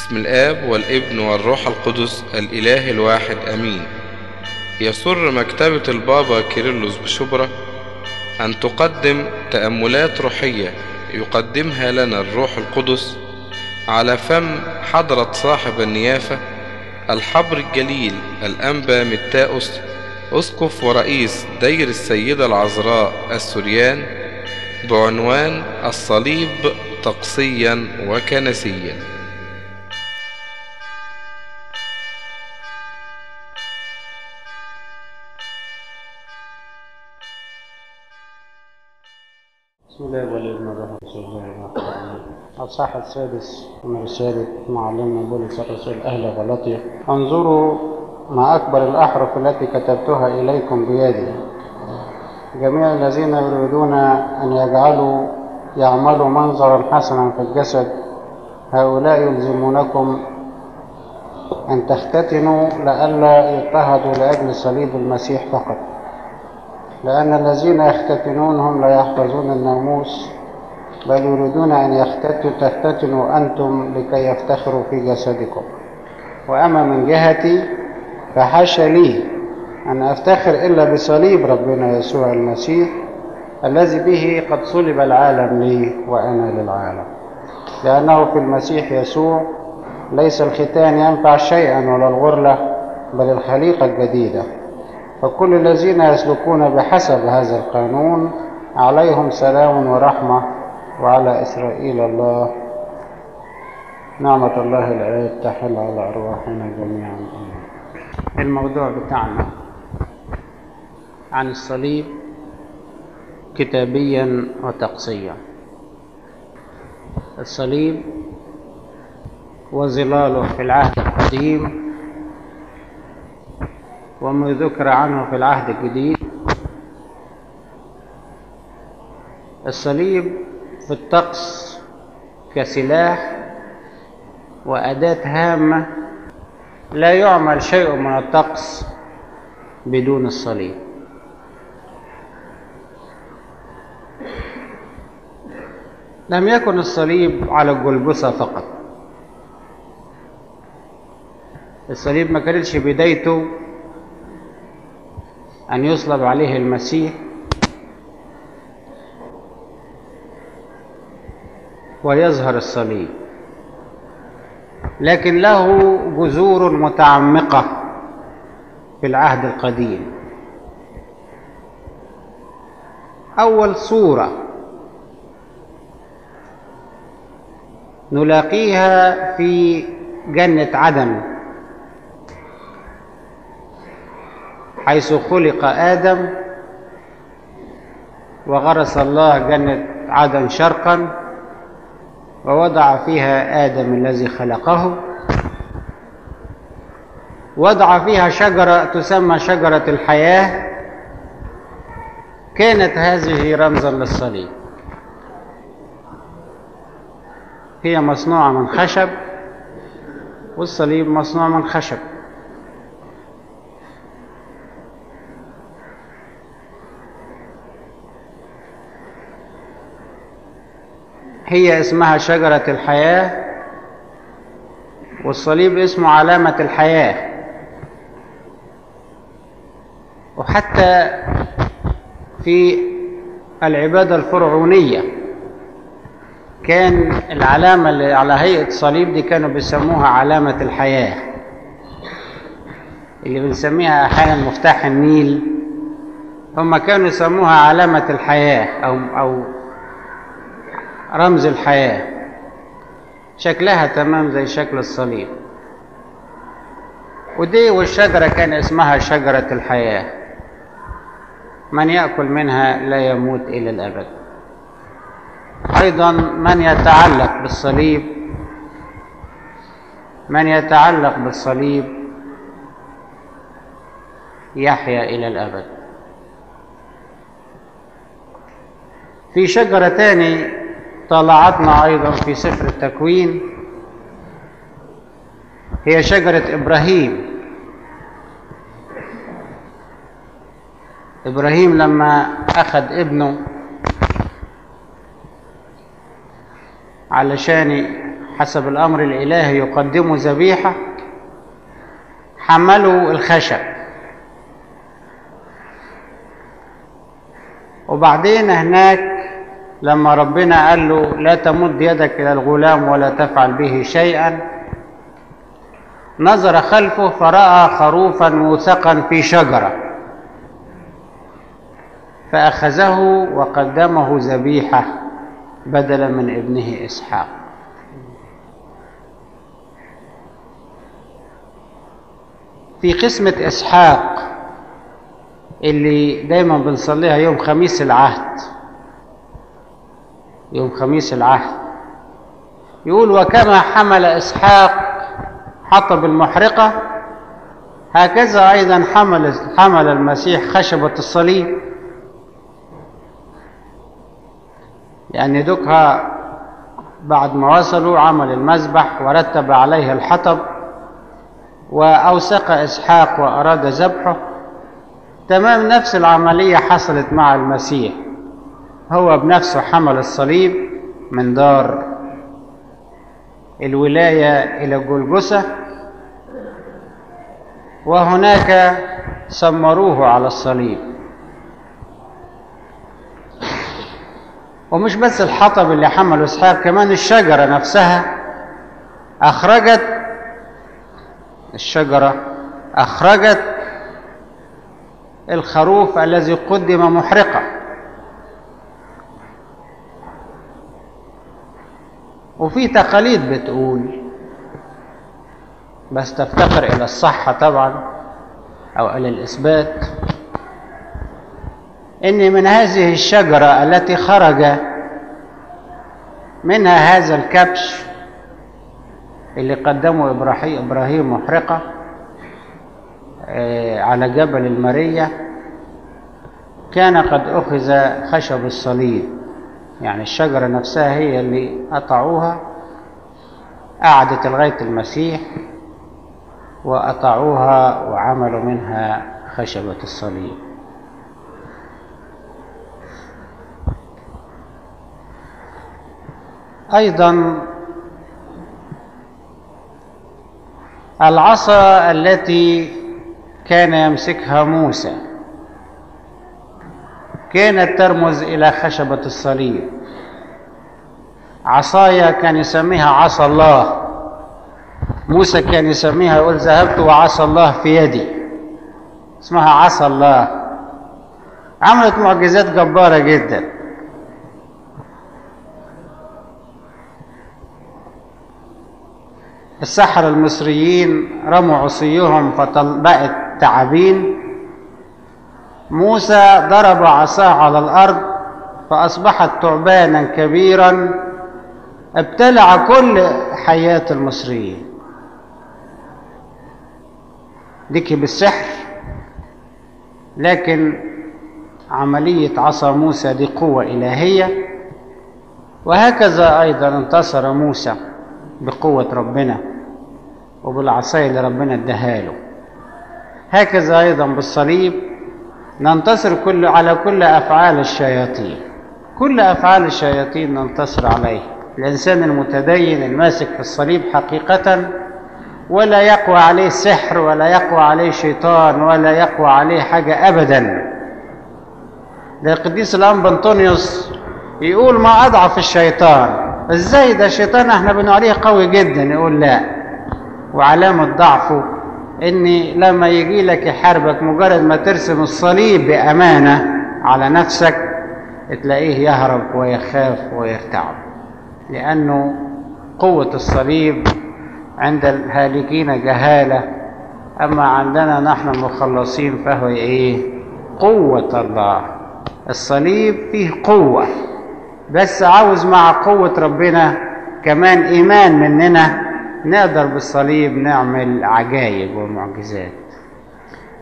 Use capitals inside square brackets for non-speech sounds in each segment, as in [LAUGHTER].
بسم الآب والابن والروح القدس الإله الواحد أمين. يسر مكتبة البابا كيرلس بشبرة أن تقدم تأملات روحية يقدمها لنا الروح القدس على فم حضرة صاحب النيافة الحبر الجليل الأنبا متاؤس أسقف ورئيس دير السيدة العذراء السريان بعنوان الصليب طقسيا وكنسيا. الصح السادس من رسالة معلمنا بولس الرسول أهل غلطية انظروا ما أكبر الأحرف التي كتبتها إليكم بيدي. جميع الذين يريدون أن يجعلوا يعملوا منظرا حسنا في الجسد هؤلاء يلزمونكم أن تختتنوا لئلا يضطهدوا لأجل صليب المسيح فقط. لأن الذين يختتنون هم لا يحفظون الناموس بل يريدون أن يختتنوا تختتنوا أنتم لكي يفتخروا في جسدكم. وأما من جهتي فحاشا لي أن أفتخر إلا بصليب ربنا يسوع المسيح الذي به قد صلب العالم لي وأنا للعالم. لأنه في المسيح يسوع ليس الختان ينفع شيئا ولا الغرلة بل الخليقة الجديدة. فكل الذين يسلكون بحسب هذا القانون عليهم سلام ورحمة وعلى إسرائيل الله. نعمة الله العيد تحل على أرواحنا جميعا. الموضوع بتاعنا عن الصليب كتابيا وتقصيا الصليب وظلاله في العهد القديم وما ذكر عنه في العهد الجديد. الصليب في الطقس كسلاح وأداة هامة لا يعمل شيء من الطقس بدون الصليب. لم يكن الصليب على الجلجثة فقط. الصليب ما كانتش بدايته أن يصلب عليه المسيح ويظهر الصليب لكن له جذور متعمقة في العهد القديم. أول صورة نلاقيها في جنة عدن حيث خلق آدم وغرس الله جنة عدن شرقا ووضع فيها آدم الذي خلقه. وضع فيها شجرة تسمى شجرة الحياة. كانت هذه رمزا للصليب. هي مصنوعة من خشب والصليب مصنوع من خشب. هي اسمها شجرة الحياة والصليب اسمه علامة الحياة. وحتى في العبادة الفرعونية كان العلامة اللي على هيئة صليب دي كانوا بيسموها علامة الحياة. اللي بنسميها أحيانا مفتاح النيل هم كانوا يسموها علامة الحياة أو أو رمز الحياة. شكلها تمام زي شكل الصليب. ودي والشجرة كان اسمها شجرة الحياة. من يأكل منها لا يموت إلى الأبد. أيضا من يتعلق بالصليب من يتعلق بالصليب يحيا إلى الأبد. في شجرة تاني طالعتنا أيضا في سفر التكوين هي شجرة إبراهيم. إبراهيم لما أخذ ابنه علشان حسب الأمر الإلهي يقدموا ذبيحة حملوا الخشب. وبعدين هناك لما ربنا قال له لا تمد يدك إلى الغلام ولا تفعل به شيئا نظر خلفه فرأى خروفا موثقا في شجرة فأخذه وقدمه ذبيحة بدلا من ابنه إسحاق. في قسمة إسحاق اللي دايما بنصليها يوم خميس العهد يوم خميس العهد. يقول وكما حمل إسحاق حطب المحرقة هكذا أيضا حمل حمل المسيح خشبة الصليب. يعني دكها بعد ما وصلوا عمل المذبح ورتب عليه الحطب وأوثق إسحاق وأراد ذبحه. تمام نفس العملية حصلت مع المسيح. هو بنفسه حمل الصليب من دار الولاية إلى جلجسة وهناك سمروه على الصليب. ومش بس الحطب اللي حمله إسحاق كمان الشجرة نفسها أخرجت الشجرة أخرجت الخروف الذي قدم محرقة. وفي تقاليد بتقول بس تفتقر إلى الصحة طبعا أو إلى الإثبات إن من هذه الشجرة التي خرج منها هذا الكبش اللي قدمه إبراهيم إبراهيم محرقة على جبل المارية كان قد أخذ خشب الصليب. يعني الشجرة نفسها هي اللي قطعوها قعدت لغاية المسيح وقطعوها وعملوا منها خشبة الصليب. أيضا العصا التي كان يمسكها موسى كانت ترمز إلى خشبة الصليب؟ عصايا كان يسميها عصا الله. موسى كان يسميها يقول ذهبت وعصا الله في يدي. اسمها عصا الله. عملت معجزات جبارة جدا. السحرة المصريين رموا عصيهم فبقت تعابين. موسى ضرب عصاه على الأرض فأصبحت تعبانا كبيرا ابتلع كل حياة المصريين. ديك بالسحر لكن عملية عصا موسى دي قوة إلهية وهكذا أيضا انتصر موسى بقوة ربنا وبالعصاية اللي ربنا اداها له هكذا أيضا بالصليب ننتصر كل على كل أفعال الشياطين. كل أفعال الشياطين ننتصر عليه. الإنسان المتدين الماسك في الصليب حقيقة ولا يقوى عليه سحر ولا يقوى عليه شيطان ولا يقوى عليه حاجة أبدا. ده القديس الأنبا أنطونيوس يقول ما أضعف الشيطان. إزاي ده الشيطان إحنا بنقول عليه قوي جدا. يقول لا. وعلامة ضعفه ان لما يجي لك يحاربك مجرد ما ترسم الصليب بأمانة على نفسك تلاقيه يهرب ويخاف ويرتعب. لأنه قوة الصليب عند الهالكين جهالة أما عندنا نحن المخلصين فهو إيه؟ قوة الله. الصليب فيه قوة بس عاوز مع قوة ربنا كمان إيمان مننا نقدر بالصليب نعمل عجائب ومعجزات.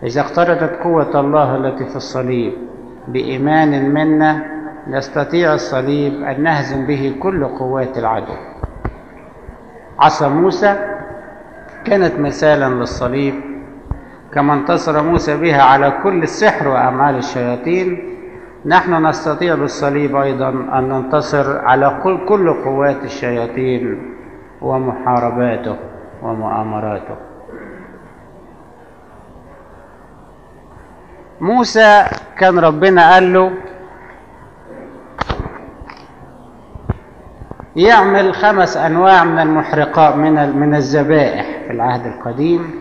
إذا اقترنت قوة الله التي في الصليب بإيمان منا نستطيع الصليب أن نهزم به كل قوات العدو. عصا موسى كانت مثالا للصليب كما انتصر موسى بها على كل السحر وأعمال الشياطين. نحن نستطيع بالصليب أيضا أن ننتصر على كل قوات الشياطين. ومحارباته ومؤامراته. موسى كان ربنا قال له يعمل خمس أنواع من المحرقات من من الذبائح في العهد القديم.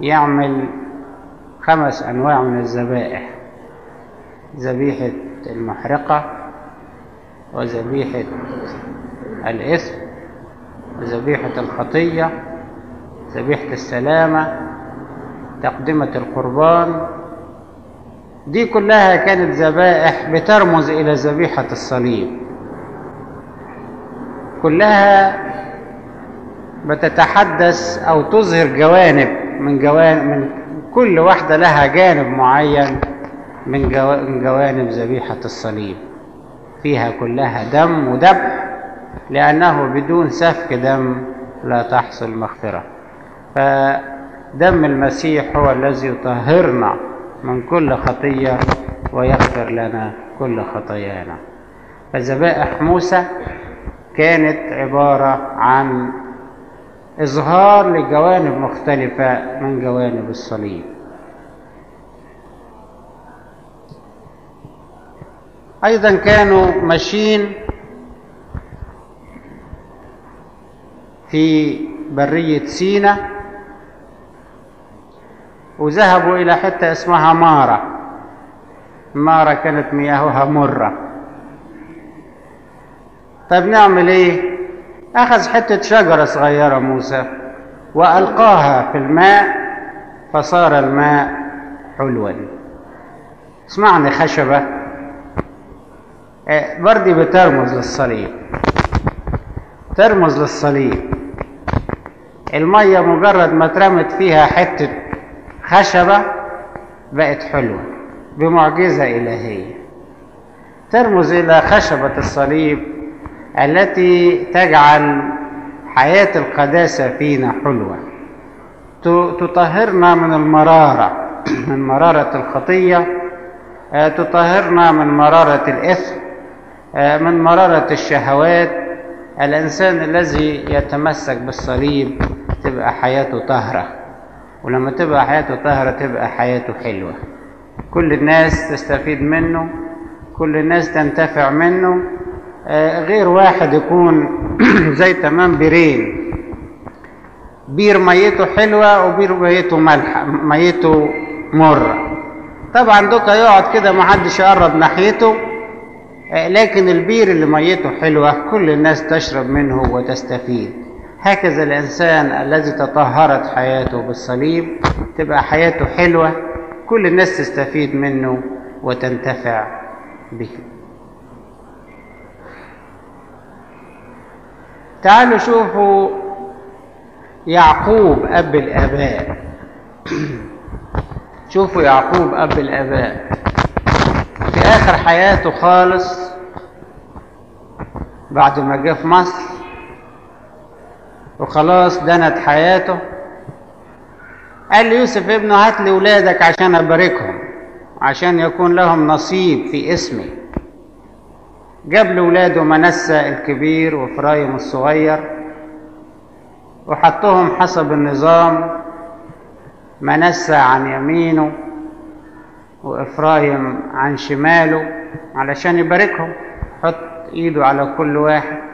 يعمل خمس أنواع من الذبائح ذبيحة المحرقة وذبيحة الاثم وذبيحه الخطية ذبيحة السلامة تقدمة القربان. دي كلها كانت ذبائح بترمز إلى ذبيحة الصليب. كلها بتتحدث أو تظهر جوانب من جوانب من كل واحدة لها جانب معين من جوانب ذبيحة الصليب. فيها كلها دم وذبح لأنه بدون سفك دم لا تحصل مغفرة. فدم المسيح هو الذي يطهرنا من كل خطية ويغفر لنا كل خطايانا. فذبائح موسى كانت عبارة عن إظهار لجوانب مختلفة من جوانب الصليب. أيضا كانوا ماشيين في برية سينا وذهبوا إلى حتة اسمها مارة مارة كانت مياهها مرة. طيب نعمل إيه؟ أخذ حتة شجرة صغيرة موسى وألقاها في الماء فصار الماء حلوا. اسمعني خشبة. بردي بترمز للصليب. ترمز للصليب. المية مجرد ما اترمت فيها حتة خشبة بقت حلوة بمعجزة إلهية. ترمز إلى خشبة الصليب التي تجعل حياة القداسة فينا حلوة. تطهرنا من المرارة [CLEARS THROAT] من مرارة الخطية. تطهرنا من مرارة الإثم من مرارة الشهوات. الإنسان الذي يتمسك بالصليب تبقى حياته طهرة ولما تبقى حياته طهرة تبقى حياته حلوة. كل الناس تستفيد منه كل الناس تنتفع منه. غير واحد يكون [CLEARS THROAT] زي تمام بيرين. بير ميته حلوة وبير ميته ملحة ميته مرة. طبعا دوكا يقعد كده محدش يقرب ناحيته لكن البير اللي ميته حلوة كل الناس تشرب منه وتستفيد. هكذا الإنسان الذي تطهرت حياته بالصليب تبقى حياته حلوة كل الناس تستفيد منه وتنتفع به. تعالوا شوفوا يعقوب أب الآباء. [CLEARS THROAT] شوفوا يعقوب أب الآباء. في آخر حياته خالص بعد ما جه في مصر وخلاص دنت حياته. قال لي يوسف ابنه هات لي ولادك عشان أباركهم عشان يكون لهم نصيب في اسمي. جاب لولاده منسى الكبير وفرايم الصغير وحطهم حسب النظام منسى عن يمينه وإفرايم عن شماله علشان يباركهم. حط إيده على كل واحد.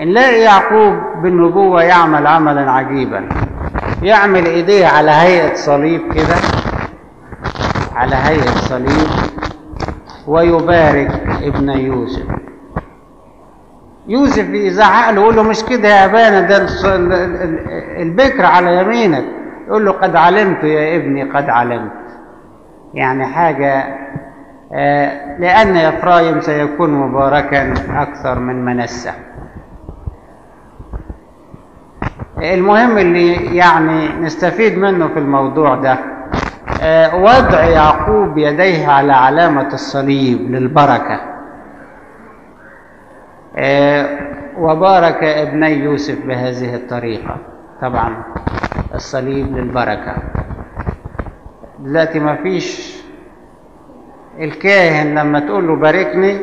نلاقي يعقوب بالنبوة يعمل عملا عجيبا. يعمل إيديه على هيئة صليب كده على هيئة صليب ويبارك ابن يوسف. يوسف يزعق له يقول له مش كده يا أبانا ده البكر على يمينك. يقول له قد علمت يا ابني قد علمت. يعني حاجة آه لأن إفرايم سيكون مباركا أكثر من منسة. المهم اللي يعني نستفيد منه في الموضوع ده آه وضع يعقوب يديه على علامة الصليب للبركة. آه وبارك ابني يوسف بهذه الطريقة. طبعا الصليب للبركة. دلوقتي ما فيش الكاهن لما تقول له باركني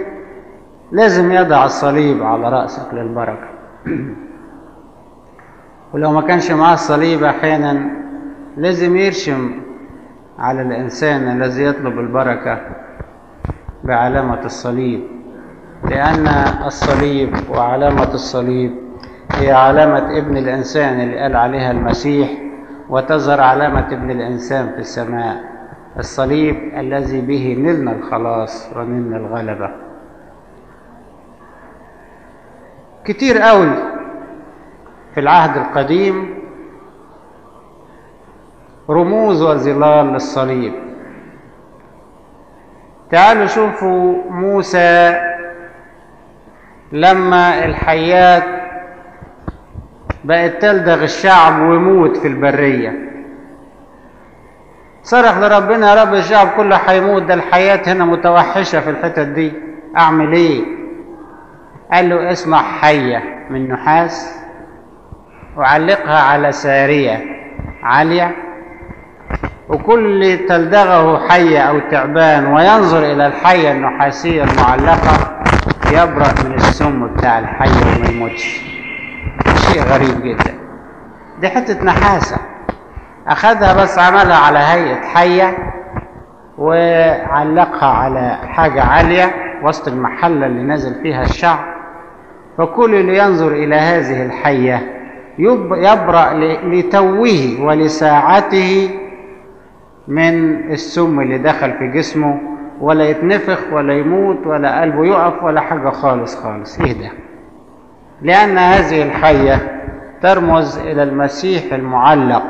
لازم يضع الصليب على رأسك للبركة. [CLEARS THROAT] ولو ما كانش معاه الصليب أحيانا لازم يرشم على الإنسان الذي يطلب البركة بعلامة الصليب لأن الصليب وعلامة الصليب هي علامة ابن الإنسان اللي قال عليها المسيح وتظهر علامة ابن الإنسان في السماء الصليب الذي به نلنا الخلاص ونلنا الغلبة. كتير قوي في العهد القديم رموز وظلال للصليب تعالوا شوفوا موسى لما الحيات بقت تلدغ الشعب ويموت في البرية صرخ لربنا يا رب الشعب كله هيموت ده الحياة هنا متوحشة في الحتت دي أعمل إيه؟ قال له اصنع حية من نحاس وعلقها على سارية عالية وكل تلدغه حية أو تعبان وينظر إلى الحية النحاسية المعلقة يبرأ من السم بتاع الحية وما يموتش. شيء غريب جدا. دي حتة نحاسة. أخذها بس عملها على هيئة حية وعلقها على حاجة عالية وسط المحلة اللي نزل فيها الشعب فكل اللي ينظر إلى هذه الحية يبرأ لتوه ولساعته من السم اللي دخل في جسمه ولا يتنفخ ولا يموت ولا قلبه يقف ولا حاجة خالص خالص إيه ده؟ لأن هذه الحية ترمز إلى المسيح المعلق.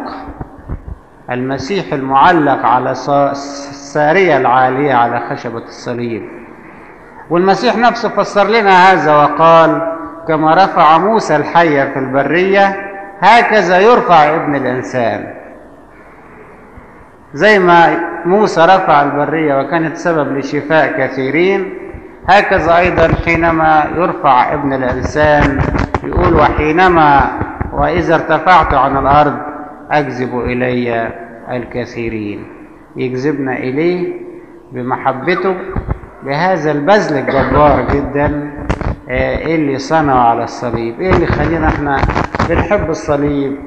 المسيح المعلق على السارية العالية على خشبة الصليب. والمسيح نفسه فسر لنا هذا وقال كما رفع موسى الحية في البرية هكذا يرفع ابن الإنسان. زي ما موسى رفع البرية وكانت سبب لشفاء كثيرين هكذا أيضا حينما يرفع ابن الإنسان يقول وحينما وإذا ارتفعت عن الأرض أجذب إلي الكثيرين. يجذبنا إليه بمحبته بهذا البذل الجبار جدا. إيه اللي صنعه على الصليب؟ إيه اللي خلينا إحنا بنحب الصليب؟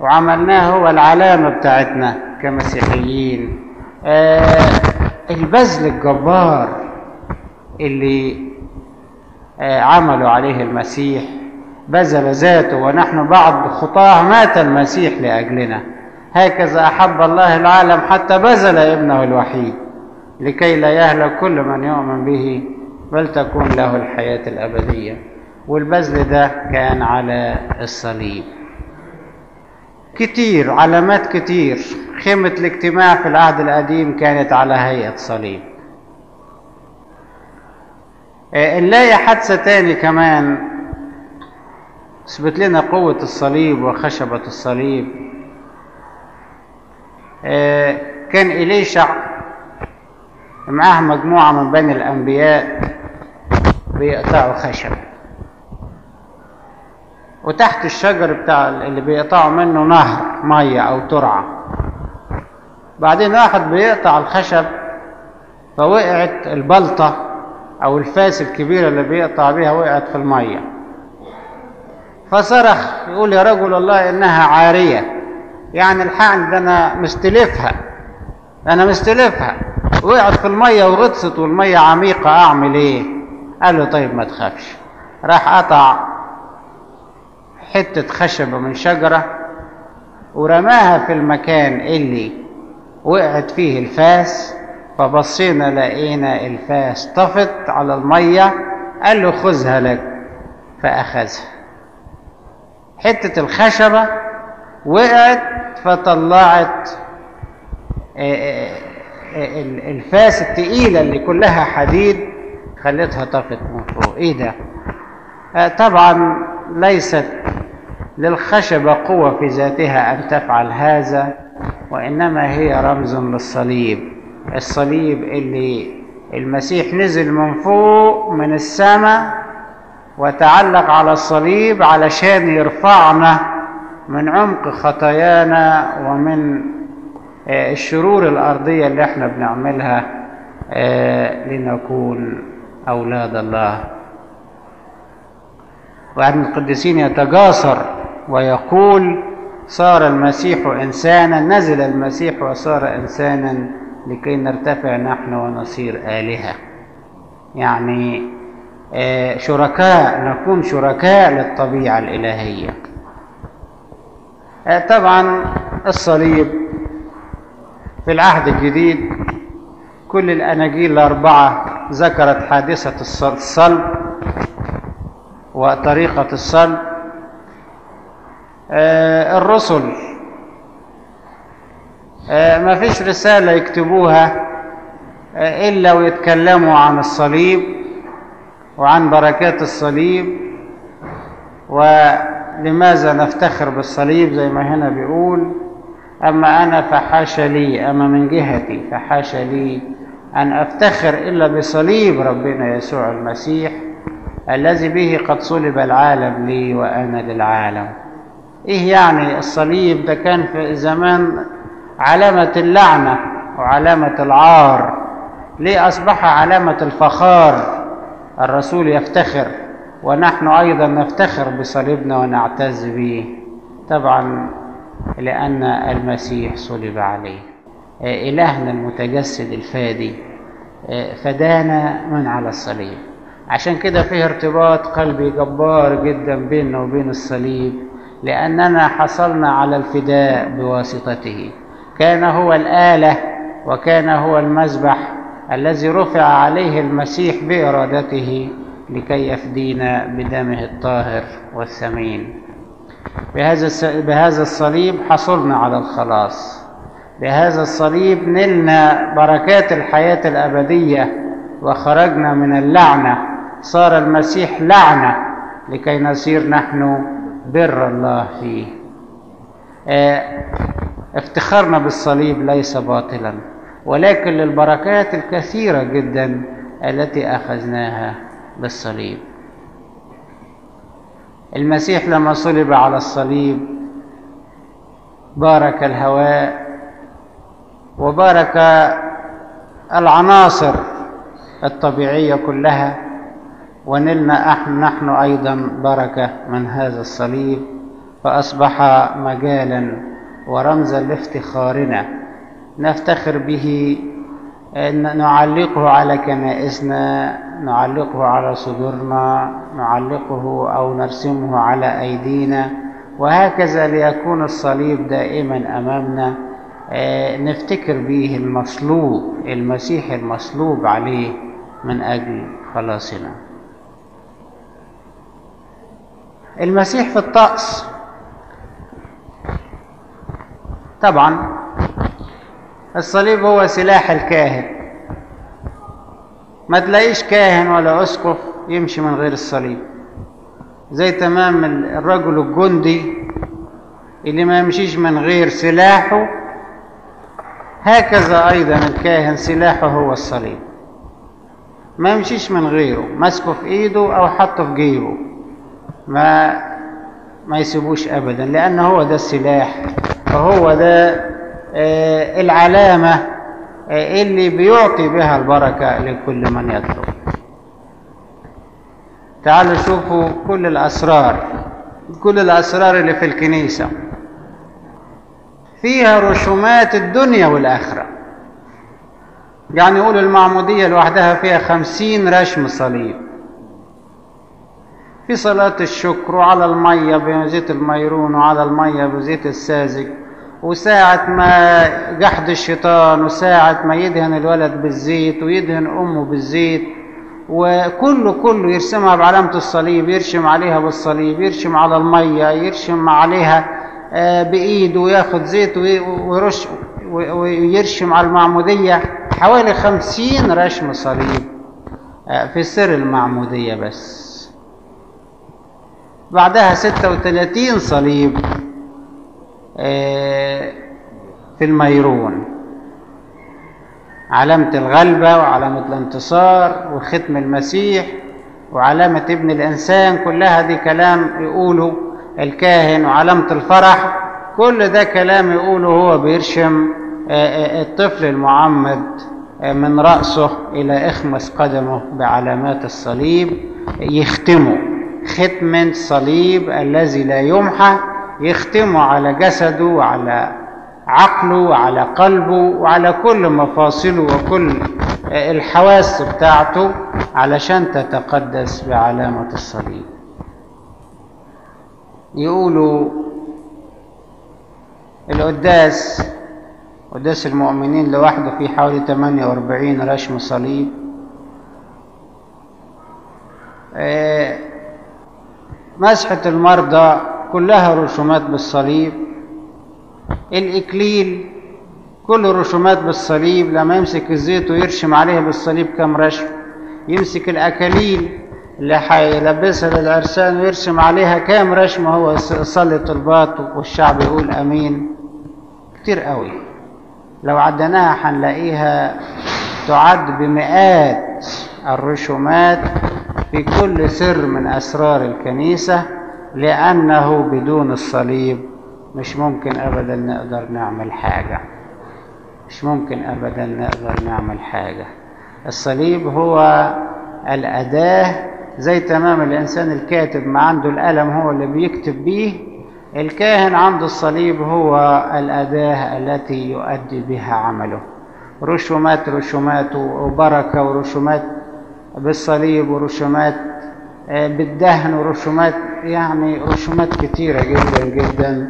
وعملناه هو العلامة بتاعتنا كمسيحيين. آه البذل الجبار اللي آه عملوا عليه المسيح بذل ذاته ونحن بعد خطاه مات المسيح لأجلنا. هكذا أحب الله العالم حتى بذل ابنه الوحيد لكي لا يهلك كل من يؤمن به. بل تكون له الحياة الأبدية. والبذل ده كان على الصليب. كتير علامات كتير. خيمة الاجتماع في العهد القديم كانت على هيئة صليب. نلاقي حادثة تاني كمان. تثبت لنا قوة الصليب وخشبة الصليب. كان إليشع معاه مجموعة من بني الأنبياء. بيقطعوا خشب. وتحت الشجر بتاع اللي بيقطعوا منه نهر مية أو ترعة. بعدين واحد بيقطع الخشب فوقعت البلطة أو الفاس الكبيرة اللي بيقطع بيها وقعت في المية. فصرخ يقول يا رجل الله إنها عارية. يعني الحقن ده أنا مستلفها. أنا مستلفها. وقعت في المية وغطست والمية عميقة أعمل إيه؟ قال له طيب ما تخافش. راح قطع حتة خشبة من شجرة ورماها في المكان اللي وقعت فيه الفاس فبصينا لقينا الفاس طفت على المية قال له خذها لك فأخذها. حتة الخشبة وقعت فطلعت الفاس التقيلة اللي كلها حديد خلتها طفت من فوق إيه ده؟ طبعا ليست للخشبة قوة في ذاتها أن تفعل هذا وإنما هي رمز للصليب. الصليب اللي المسيح نزل من فوق من السماء وتعلق على الصليب علشان يرفعنا من عمق خطايانا ومن الشرور الأرضية اللي إحنا بنعملها لنكون أولاد الله. واحد القديسين يتجاسر ويقول صار المسيح إنسانا نزل المسيح وصار إنسانا لكي نرتفع نحن ونصير آلهة. يعني شركاء نكون شركاء للطبيعة الإلهية. طبعا الصليب في العهد الجديد كل الأناجيل الأربعة ذكرت حادثة الصلب وطريقة الصلب. الرسل. ما فيش رسالة يكتبوها إلا ويتكلموا عن الصليب وعن بركات الصليب. ولماذا نفتخر بالصليب زي ما هنا بيقول؟ أما أنا فحاشا لي أما من جهتي فحاشا لي. أن أفتخر إلا بصليب ربنا يسوع المسيح الذي به قد صلب العالم لي وأنا للعالم. إيه يعني الصليب ده كان في زمان علامة اللعنة وعلامة العار. ليه أصبح علامة الفخار الرسول يفتخر ونحن أيضا نفتخر بصليبنا ونعتز به؟ طبعا لأن المسيح صلب عليه. إلهنا المتجسد الفادي فدانا من على الصليب. عشان كده فيه ارتباط قلبي جبار جدا بيننا وبين الصليب لأننا حصلنا على الفداء بواسطته. كان هو الآلة وكان هو المذبح الذي رفع عليه المسيح بإرادته لكي يفدينا بدمه الطاهر والثمين. بهذا بهذا الصليب حصلنا على الخلاص. بهذا الصليب نلنا بركات الحياة الأبدية وخرجنا من اللعنة. صار المسيح لعنة لكي نصير نحن بر الله فيه. افتخارنا بالصليب ليس باطلا ولكن للبركات الكثيرة جدا التي أخذناها بالصليب. المسيح لما صلب على الصليب بارك الهواء وبارك العناصر الطبيعية كلها ونلنا نحن أيضا بركة من هذا الصليب فأصبح مجالا ورمزا لافتخارنا. نفتخر به نعلقه على كنائسنا نعلقه على صدورنا نعلقه أو نرسمه على أيدينا وهكذا ليكون الصليب دائما أمامنا. نفتكر به المصلوب المسيح المصلوب عليه من أجل خلاصنا. المسيح في الطقس. طبعا الصليب هو سلاح الكاهن. ما تلاقيش كاهن ولا أسقف يمشي من غير الصليب. زي تمام الرجل الجندي اللي ما يمشيش من غير سلاحه هكذا أيضا الكاهن سلاحه هو الصليب ما يمشيش من غيره ماسكه في إيده أو حطه في جيبه. ما ما يسيبوش ابدا لأن هو ده السلاح وهو ده العلامة اللي بيعطي بها البركة لكل من يطلب. تعالوا شوفوا كل الأسرار كل الأسرار اللي في الكنيسة. فيها رسومات الدنيا والآخرة. يعني يقول المعمودية لوحدها فيها خمسين رشم صليب. في صلاة الشكر وعلى المية بزيت الميرون وعلى المية بزيت الساذج وساعة ما جحد الشيطان وساعة ما يدهن الولد بالزيت ويدهن أمه بالزيت وكله كله يرسمها بعلامة الصليب يرشم عليها بالصليب يرشم على المية يرشم عليها بإيده وياخد زيت ويرش ويرشم على المعمودية حوالي خمسين رشم صليب في سر المعمودية بس. بعدها ستة وثلاثين صليب في الميرون. علامة الغلبة وعلامة الانتصار وختم المسيح وعلامة ابن الإنسان كلها دي كلام يقوله الكاهن وعلامة الفرح كل ده كلام يقوله هو بيرشم الطفل المعمد من رأسه إلى إخمص قدمه بعلامات الصليب يختمه. ختم الصليب الذي لا يمحى يختمه على جسده وعلى عقله وعلى قلبه وعلى كل مفاصله وكل الحواس بتاعته علشان تتقدس بعلامة الصليب. يقولوا القداس قداس المؤمنين لوحده فيه حوالي 48 رشم صليب. مسحة المرضى كلها رسومات بالصليب. الإكليل كله رسومات بالصليب لما يمسك الزيت ويرشم عليه بالصليب كم رشم. يمسك الأكاليل اللي هيلبسها للعرسان ويرسم عليها كام رشمة هو يصلي طلبات والشعب يقول أمين. كتير قوي. لو عدناها هنلاقيها تعد بمئات الرسومات في كل سر من أسرار الكنيسة لأنه بدون الصليب مش ممكن أبدا نقدر نعمل حاجة. مش ممكن أبدا نقدر نعمل حاجة. الصليب هو الأداة زي تمام الإنسان الكاتب ما عنده القلم هو اللي بيكتب بيه الكاهن عنده الصليب هو الأداة التي يؤدي بها عمله. رسومات رسومات وبركة ورسومات بالصليب ورسومات بالدهن ورسومات يعني رسومات كتيرة جدا جدا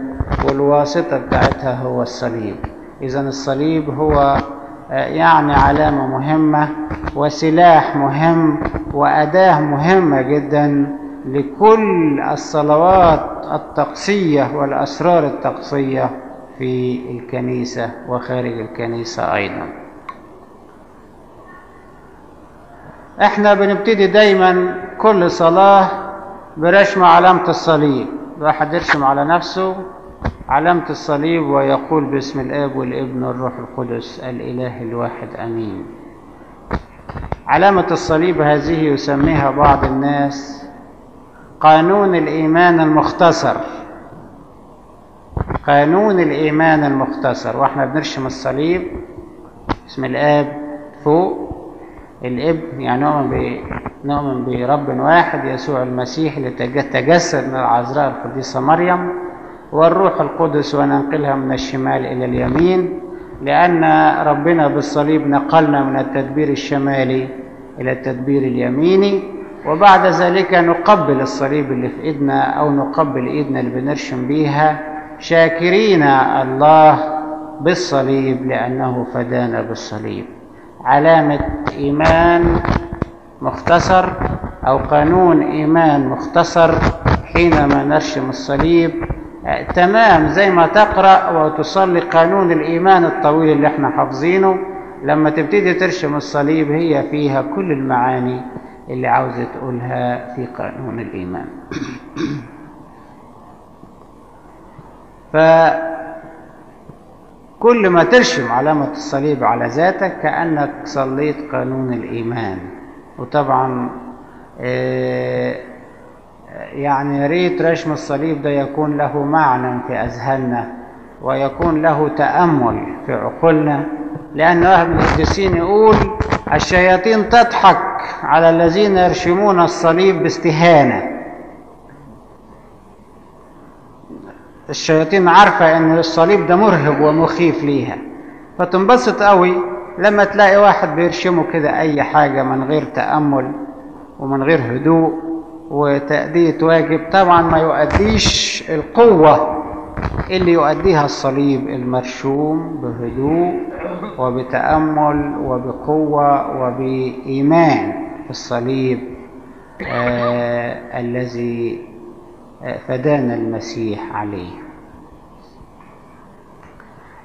والواسطة بتاعتها هو الصليب. إذا الصليب هو يعني علامة مهمة وسلاح مهم وأداة مهمة جدا لكل الصلوات الطقسية والأسرار الطقسية في الكنيسة وخارج الكنيسة أيضا. إحنا بنبتدي دايما كل صلاة برسم علامة الصليب. الواحد يرسم على نفسه علامة الصليب ويقول باسم الآب والابن والروح القدس الإله الواحد أمين. علامة الصليب هذه يسميها بعض الناس قانون الإيمان المختصر. قانون الإيمان المختصر. وإحنا بنرسم الصليب باسم الآب فوق الإبن يعني نؤمن ب... نؤمن برب واحد يسوع المسيح اللي تجسد من العذراء القديسة مريم. والروح القدس وننقلها من الشمال إلى اليمين لأن ربنا بالصليب نقلنا من التدبير الشمالي إلى التدبير اليميني وبعد ذلك نقبل الصليب اللي في إيدنا أو نقبل إيدنا اللي بنرشم بيها شاكرين الله بالصليب لأنه فدانا بالصليب. علامة إيمان مختصر أو قانون إيمان مختصر حينما نرشم الصليب تمام زي ما تقرأ وتصلي قانون الإيمان الطويل اللي إحنا حافظينه. لما تبتدي ترشم الصليب هي فيها كل المعاني اللي عاوزة تقولها في قانون الإيمان. فكل ما ترشم علامة الصليب على ذاتك كأنك صليت قانون الإيمان. وطبعا آه، يعني ريت رسم الصليب ده يكون له معنى في أذهاننا ويكون له تأمل في عقولنا لأن من القديسين يقول الشياطين تضحك على الذين يرشمون الصليب باستهانة. الشياطين عارفة أن الصليب ده مرهب ومخيف ليها. فتنبسط قوي لما تلاقي واحد بيرشمه كده أي حاجة من غير تأمل ومن غير هدوء وتأدية واجب. طبعا ما يؤديش القوة اللي يؤديها الصليب المرشوم بهدوء وبتأمل وبقوة وبإيمان في الصليب آه الذي آه فدانا المسيح عليه.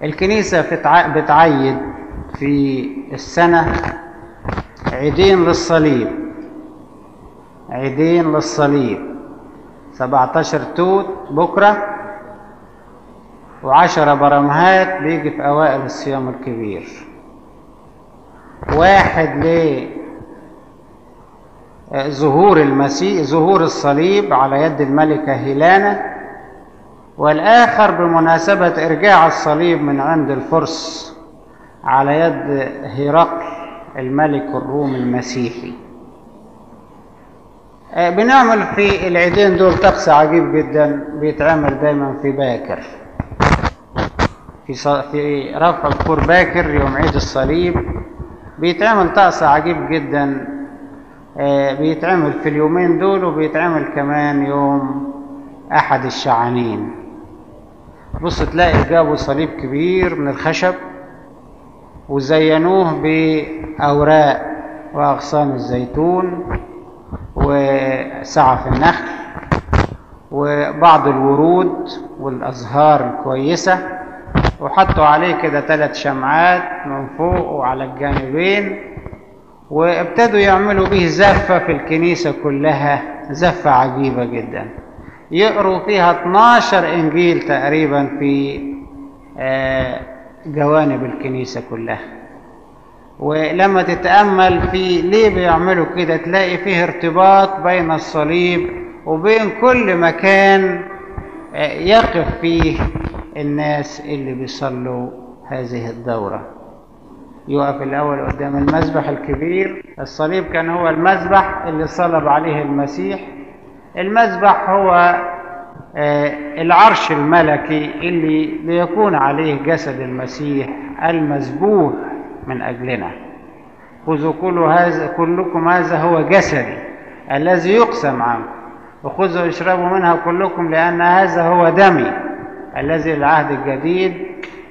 الكنيسة بتع- بتعيد في السنة عيدين للصليب. عيدين للصليب. 17 توت بكرة وعشرة برمهات بيجي في أوائل الصيام الكبير. واحد ل ظهور المسيح ظهور الصليب على يد الملكة هيلانا والآخر بمناسبة إرجاع الصليب من عند الفرس على يد هرقل الملك الرومي المسيحي. بنعمل في العيدين دول طقس عجيب جدا بيتعمل دايما في باكر. في في رفع بخور باكر يوم عيد الصليب. بيتعمل طقس عجيب جدا آه، بيتعمل في اليومين دول وبيتعمل كمان يوم أحد الشعانين. بص تلاقي جابوا صليب كبير من الخشب وزينوه بأوراق وأغصان الزيتون. وسعف النخل وبعض الورود والأزهار الكويسة وحطوا عليه كده ثلاث شمعات من فوق وعلى الجانبين وابتدوا يعملوا به زفة في الكنيسة كلها زفة عجيبة جدا. يقروا فيها 12 إنجيل تقريبا في آه، جوانب الكنيسة كلها. ولما تتأمل في ليه بيعملوا كده تلاقي فيه ارتباط بين الصليب وبين كل مكان آه، يقف فيه الناس اللي بيصلوا هذه الدورة. يقف الأول قدام المذبح الكبير. الصليب كان هو المذبح اللي صلب عليه المسيح. المذبح هو آه، العرش الملكي اللي بيكون عليه جسد المسيح المذبوح. من أجلنا. خذوا كل هذا كلكم هذا هو جسدي الذي يقسم عنكم. وخذوا اشربوا منها كلكم لأن هذا هو دمي الذي العهد الجديد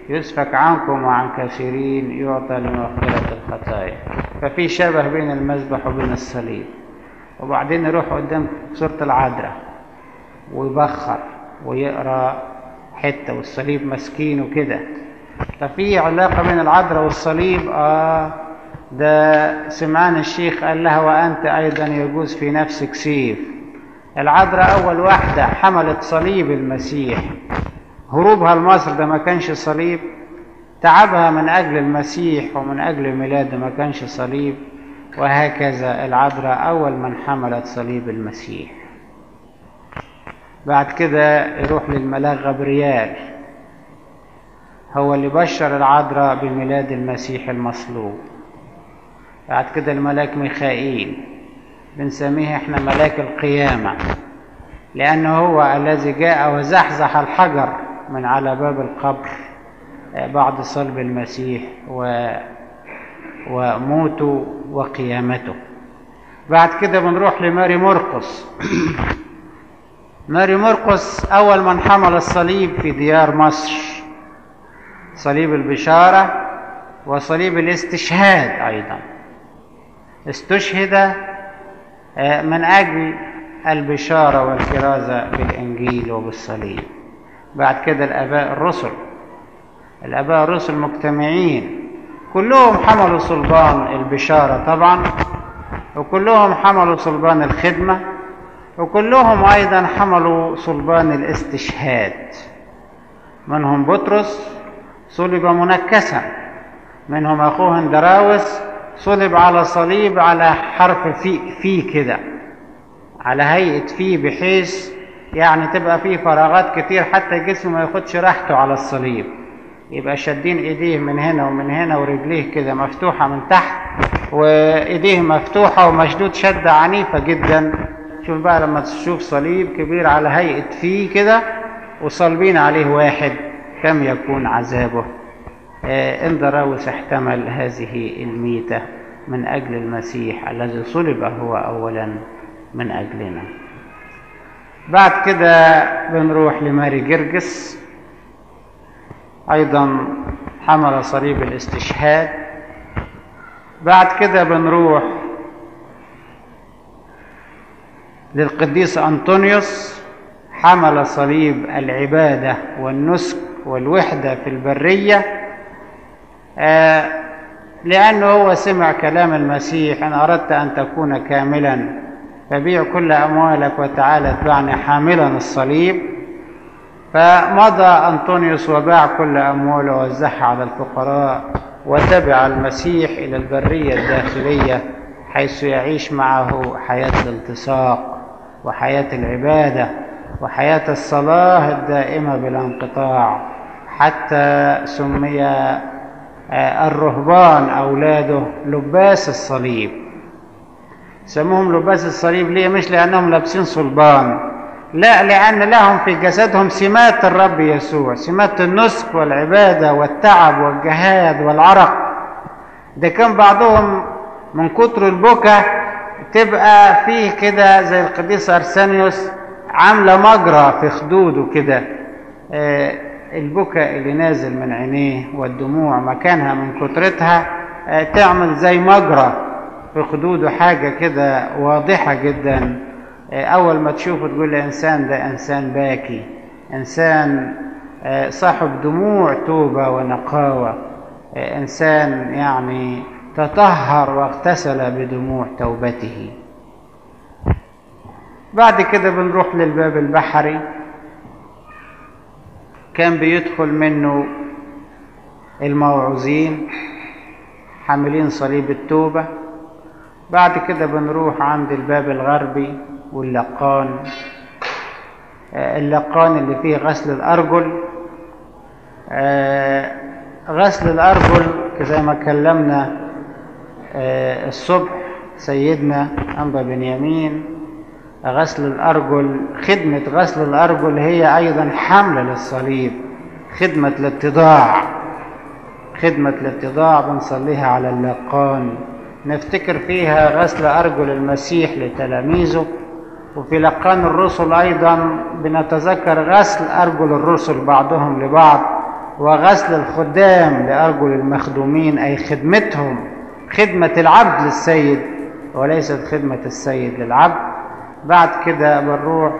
يسفك عنكم وعن كثيرين يعطى لمغفرة الخطايا. ففي شبه بين المذبح وبين الصليب. وبعدين يروح قدام سورة العذراء ويبخر ويقرأ حتة والصليب مسكين وكده. ففي علاقة بين العذراء والصليب آه ده سمعان الشيخ قال لها وأنت أيضا يجوز في نفسك سيف. العذراء أول واحدة حملت صليب المسيح. هروبها لمصر ده ما كانش صليب. تعبها من أجل المسيح ومن أجل ميلاده ما كانش صليب. وهكذا العذراء أول من حملت صليب المسيح. بعد كده يروح للملاك غبريال هو اللي بشر العذراء بميلاد المسيح المصلوب. بعد كده الملاك ميخائيل. بنسميه إحنا ملاك القيامة لأنه هو الذي جاء وزحزح الحجر من على باب القبر بعد صلب المسيح و... وموته وقيامته. بعد كده بنروح لماري مرقس. [COUGHS] ماري مرقس أول من حمل الصليب في ديار مصر. صليب البشارة وصليب الاستشهاد أيضا. استشهد من أجل البشارة والكرازة بالإنجيل وبالصليب. بعد كده الآباء الرسل. الآباء الرسل مجتمعين. كلهم حملوا صلبان البشارة طبعا وكلهم حملوا صلبان الخدمة وكلهم أيضا حملوا صلبان الاستشهاد. منهم بطرس صلب منكسا. منهم أخوه اندراوس صلب على صليب على حرف في في كده. على هيئة في بحيث يعني تبقى فيه فراغات كتير حتى جسمه ما ياخدش راحته على الصليب. يبقى شادين إيديه من هنا ومن هنا ورجليه كده مفتوحة من تحت وإيديه مفتوحة ومشدود شدة عنيفة جدا. شوف بقى لما تشوف صليب كبير على هيئة فيه كده وصلبين عليه واحد. كم يكون عذابه؟ آه اندراوس احتمل هذه الميتة من أجل المسيح الذي صلب هو أولا من أجلنا. بعد كده بنروح لماري جرجس. أيضا حمل صليب الاستشهاد. بعد كده بنروح للقديس أنطونيوس. حمل صليب العبادة والنسك. والوحدة في البرية آه لأنه هو سمع كلام المسيح إن أردت أن تكون كاملا فبيع كل أموالك وتعالى اتبعني حاملا الصليب. فمضى أنطونيوس وباع كل أمواله ووزعها على الفقراء وتبع المسيح إلى البرية الداخلية حيث يعيش معه حياة الالتصاق وحياة العبادة وحياة الصلاة الدائمة بلا انقطاع. حتى سمي الرهبان أولاده لباس الصليب. سموهم لباس الصليب ليه؟ مش لأنهم لابسين صلبان. لا لأن لهم في جسدهم سمات الرب يسوع سمات النسك والعبادة والتعب والجهاد والعرق. ده كان بعضهم من كتر البكا تبقى فيه كده زي القديس أرسانيوس عاملة مجرى في خدوده كده. آه البكا اللي نازل من عينيه والدموع مكانها من كترتها آه تعمل زي مجرى في خدوده حاجة كده واضحة جدا. آه أول ما تشوفه تقول الإنسان ده إنسان باكي إنسان صاحب دموع توبة ونقاوة إنسان يعني تطهر واغتسل بدموع توبته. بعد كده بنروح للباب البحري. كان بيدخل منه الموعوظين حاملين صليب التوبة. بعد كده بنروح عند الباب الغربي واللقان. اللقان اللي فيه غسل الأرجل. غسل الأرجل زي ما كلمنا الصبح سيدنا أنبا بنيامين. غسل الأرجل خدمة غسل الأرجل هي أيضا حملة للصليب خدمة الاتضاع خدمة الاتضاع بنصليها على اللقان. نفتكر فيها غسل أرجل المسيح لتلاميذه وفي لقان الرسل أيضا بنتذكر غسل أرجل الرسل بعضهم لبعض وغسل الخدام لأرجل المخدومين أي خدمتهم خدمة العبد للسيد وليست خدمة السيد للعبد. بعد كده بنروح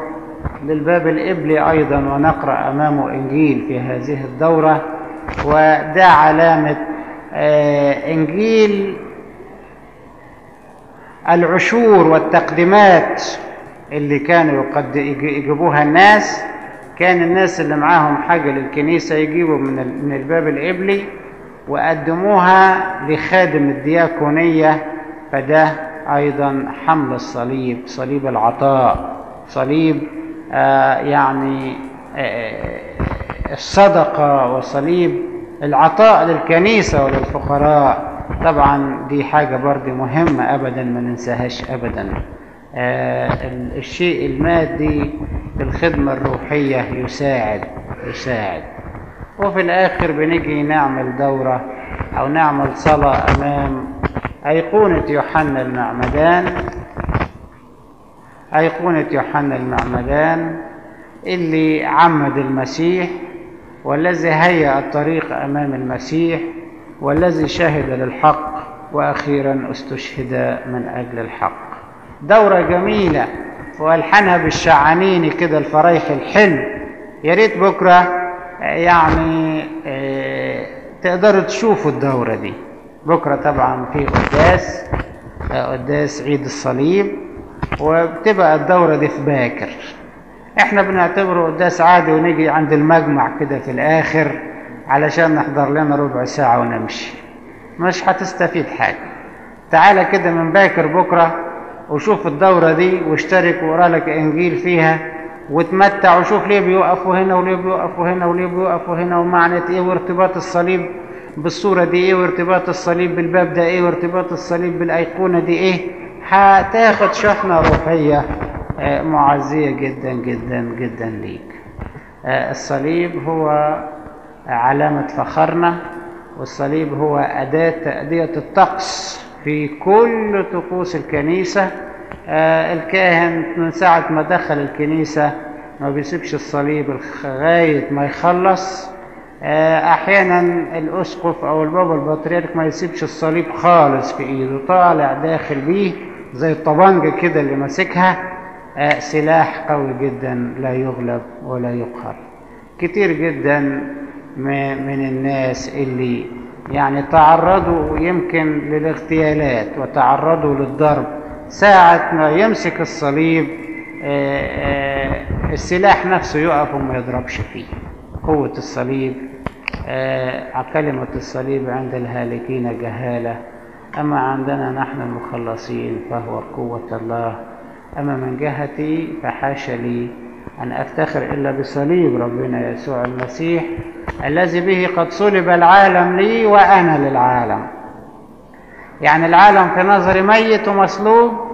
للباب الإبلي أيضا ونقرأ أمامه إنجيل في هذه الدورة وده علامة إنجيل العشور والتقديمات اللي كانوا يقد... يجيبوها الناس. كان الناس اللي معاهم حاجة للكنيسة يجيبوا من من الباب الإبلي وقدموها لخادم الدياكونية فده أيضا حمل الصليب صليب العطاء صليب آه يعني آه الصدقة وصليب العطاء للكنيسة وللفقراء. طبعا دي حاجة برضه مهمة أبدا ما ننساهاش أبدا. آه الشيء المادي في الخدمة الروحية يساعد يساعد. وفي الآخر بنيجي نعمل دورة أو نعمل صلاة أمام أيقونة يوحنا المعمدان أيقونة يوحنا المعمدان اللي عمد المسيح والذي هيأ الطريق أمام المسيح والذي شهد للحق وأخيرا استشهد من أجل الحق. دورة جميلة وألحنها بالشعانين كده الفرايح الحلو. يا ريت بكرة يعني تقدروا تشوفوا الدورة دي. بكرة طبعا في قداس قداس عيد الصليب وبتبقى الدورة دي في باكر. إحنا بنعتبره قداس عادي ونيجي عند المجمع كده في الآخر علشان نحضر لنا ربع ساعة ونمشي. مش هتستفيد حاجة. تعالى كده من باكر بكرة وشوف الدورة دي واشترك وقرأ لك إنجيل فيها وتمتع وشوف ليه بيوقفوا هنا وليه بيوقفوا هنا وليه بيوقفوا هنا ومعنى إيه وارتباط الصليب. بالصورة دي إيه وارتباط الصليب بالباب ده إيه وارتباط الصليب بالأيقونة دي إيه هتاخد شحنة روحية معزية جدا جدا جدا ليك. الصليب هو علامة فخرنا والصليب هو أداة تأدية الطقس في كل طقوس الكنيسة. الكاهن من ساعة ما دخل الكنيسة ما بيسيبش الصليب لغاية ما يخلص. أحيانا الأسقف أو البابا البطريرك ما يسيبش الصليب خالص في إيده طالع داخل بيه زي الطبنجة كده اللي ماسكها سلاح قوي جدا لا يغلب ولا يقهر. كتير جدا من الناس اللي يعني تعرضوا يمكن للاغتيالات وتعرضوا للضرب ساعة ما يمسك الصليب السلاح نفسه يقف وما يضربش فيه. قوة الصليب كلمة الصليب عند الهالكين جهالة. أما عندنا نحن المخلصين فهو قوة الله. أما من جهتي فحاش لي أن أفتخر إلا بصليب ربنا يسوع المسيح الذي به قد صلب العالم لي وأنا للعالم. يعني العالم في نظري ميت ومصلوب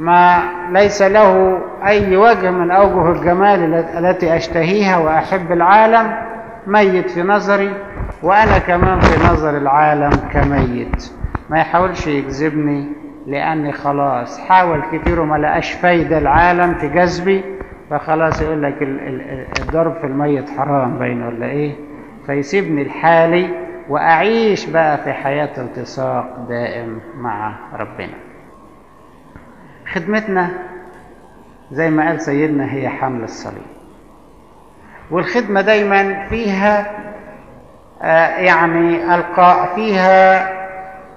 ما ليس له أي وجه من أوجه الجمال التي أشتهيها وأحب العالم ميت في نظري وأنا كمان في نظر العالم كميت. ما يحاولش يجذبني لأني خلاص حاول كتير وما لقاش فايدة العالم في جذبي فخلاص يقول لك الضرب في الميت حرام باين ولا إيه؟ فيسيبني لحالي وأعيش بقى في حياة التصاق دائم مع ربنا. خدمتنا زي ما قال سيدنا هي حمل الصليب. والخدمة دايما فيها آه يعني القاء فيها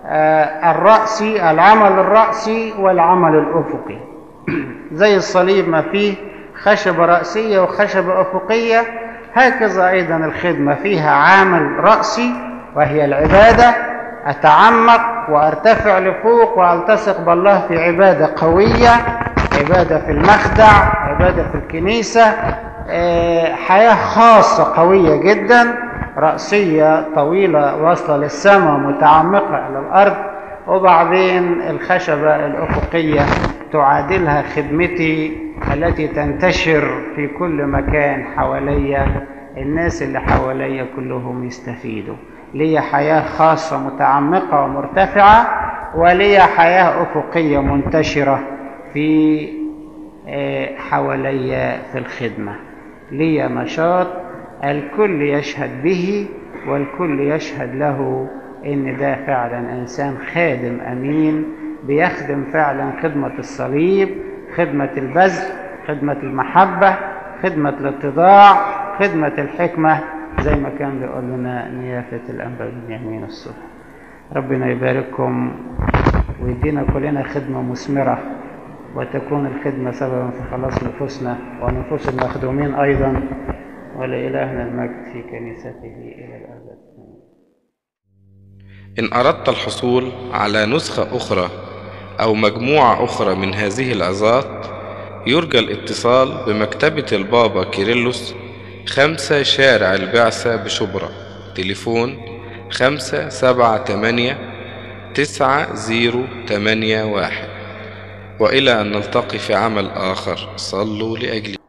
آه الرأسي العمل الرأسي والعمل الأفقي. [CLEARS THROAT] زي الصليب ما فيه خشبة رأسية وخشبة أفقية هكذا أيضا الخدمة فيها عامل رأسي وهي العبادة أتعمق وأرتفع لفوق وألتصق بالله في عبادة قوية عبادة في المخدع عبادة في الكنيسة. حياة خاصة قوية جدا رأسية طويلة واصلة للسماء متعمقة إلى الأرض. وبعدين الخشبة الأفقية تعادلها خدمتي التي تنتشر في كل مكان حواليا. الناس اللي حواليا كلهم يستفيدوا. لي حياة خاصة متعمقة ومرتفعة ولي حياة أفقية منتشرة في حواليا في الخدمة. لي نشاط الكل يشهد به والكل يشهد له إن ده فعلا إنسان خادم أمين بيخدم فعلا خدمة الصليب خدمة البذل خدمة المحبة خدمة الاتضاع خدمة الحكمة. زي ما كان بيقول لنا نيافة الانبا بنيامين الصبح. ربنا يبارككم ويدينا كلنا خدمة مثمرة وتكون الخدمة سببا في خلاص نفوسنا ونفوس المخدومين أيضا ولإلهنا المجد في كنيسته إلى الأبد. إن أردت الحصول على نسخة أخرى أو مجموعة أخرى من هذه العظات يرجى الاتصال بمكتبة البابا كيرلس خمسة شارع البعثة بشبرا. تليفون خمسة سبعة تمانية تسعة زيرو تمانية واحد. وإلى أن نلتقي في عمل آخر. صلوا لأجلي